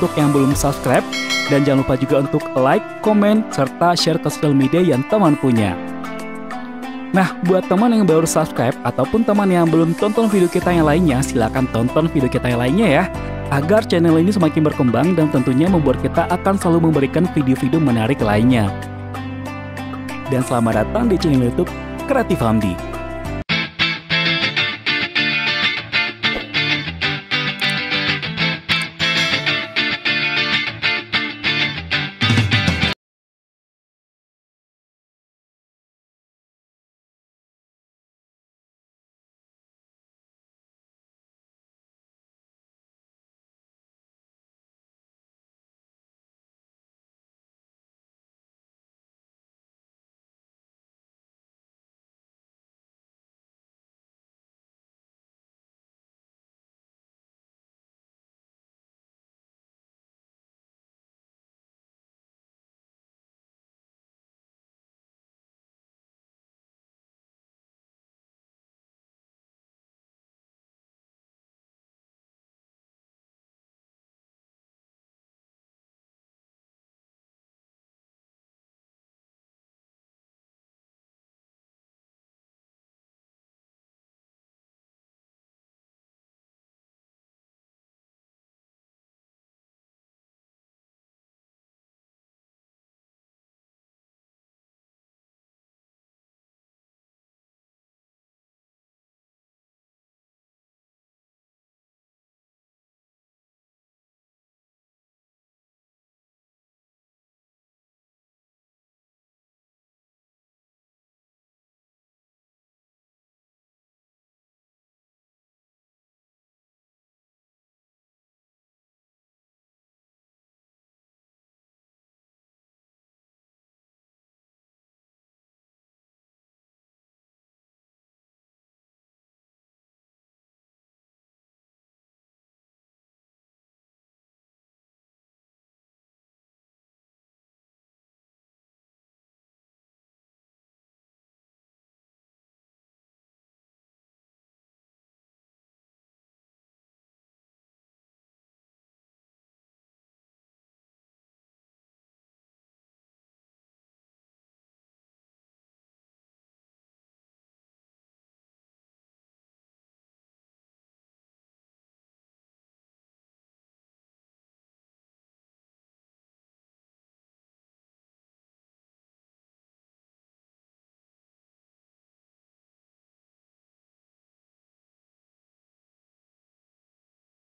untuk yang belum subscribe dan jangan lupa juga untuk like, komen, serta share ke sosial media yang teman punya. Nah, buat teman yang baru subscribe ataupun teman yang belum tonton video kita yang lainnya, silahkan tonton video kita yang lainnya ya. Agar channel ini semakin berkembang dan tentunya membuat kita akan selalu memberikan video-video menarik lainnya. Dan selamat datang di channel YouTube Kreatif Hamdi.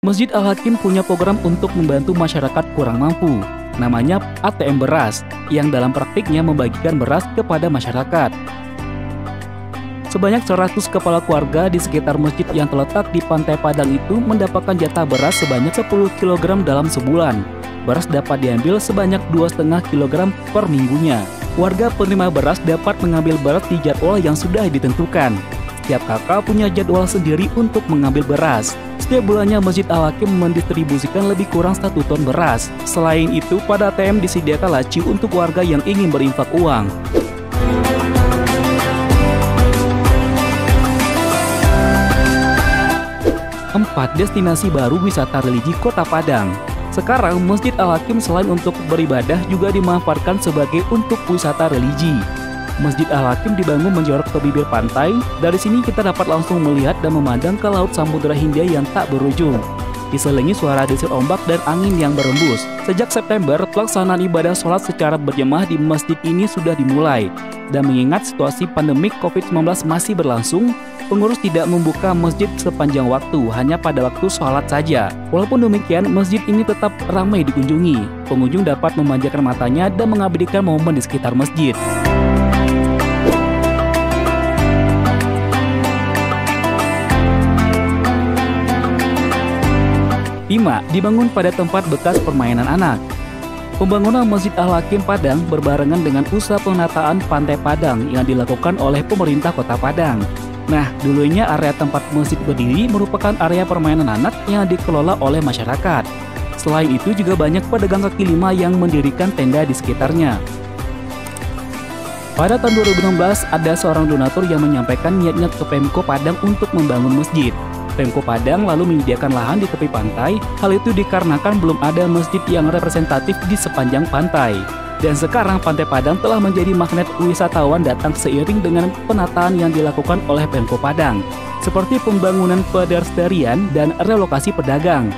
Masjid Al-Hakim punya program untuk membantu masyarakat kurang mampu, namanya ATM Beras, yang dalam praktiknya membagikan beras kepada masyarakat. Sebanyak 100 kepala keluarga di sekitar masjid yang terletak di Pantai Padang itu mendapatkan jatah beras sebanyak 10 kg dalam sebulan. Beras dapat diambil sebanyak 2,5 kg per minggunya. Warga penerima beras dapat mengambil beras di jadwal yang sudah ditentukan. Setiap kakak punya jadwal sendiri untuk mengambil beras. Setiap bulannya Masjid Al-Hakim mendistribusikan lebih kurang satu ton beras. Selain itu, pada ATM disediakan laci untuk warga yang ingin berinfak uang. Empat destinasi baru wisata religi Kota Padang. Sekarang Masjid Al-Hakim selain untuk beribadah juga dimanfaatkan sebagai untuk wisata religi. Masjid Al-Hakim dibangun menjorok ke bibir pantai. Dari sini kita dapat langsung melihat dan memandang ke laut Samudra Hindia yang tak berujung. Diselingi suara desir ombak dan angin yang berembus. Sejak September, pelaksanaan ibadah sholat secara berjemaah di masjid ini sudah dimulai. Dan mengingat situasi pandemik COVID-19 masih berlangsung, pengurus tidak membuka masjid sepanjang waktu, hanya pada waktu sholat saja. Walaupun demikian, masjid ini tetap ramai dikunjungi. Pengunjung dapat memanjakan matanya dan mengabadikan momen di sekitar masjid. 5. Dibangun pada tempat bekas permainan anak. Pembangunan Masjid Al-Hakim Padang berbarengan dengan usaha penataan Pantai Padang yang dilakukan oleh pemerintah Kota Padang. Nah, dulunya area tempat masjid berdiri merupakan area permainan anak yang dikelola oleh masyarakat. Selain itu juga banyak pedagang kaki lima yang mendirikan tenda di sekitarnya. Pada tahun 2016, ada seorang donatur yang menyampaikan niatnya ke Pemko Padang untuk membangun masjid. Pemko Padang lalu menyediakan lahan di tepi pantai, hal itu dikarenakan belum ada masjid yang representatif di sepanjang pantai. Dan sekarang Pantai Padang telah menjadi magnet wisatawan datang seiring dengan penataan yang dilakukan oleh Pemko Padang, seperti pembangunan pedestrian dan relokasi pedagang.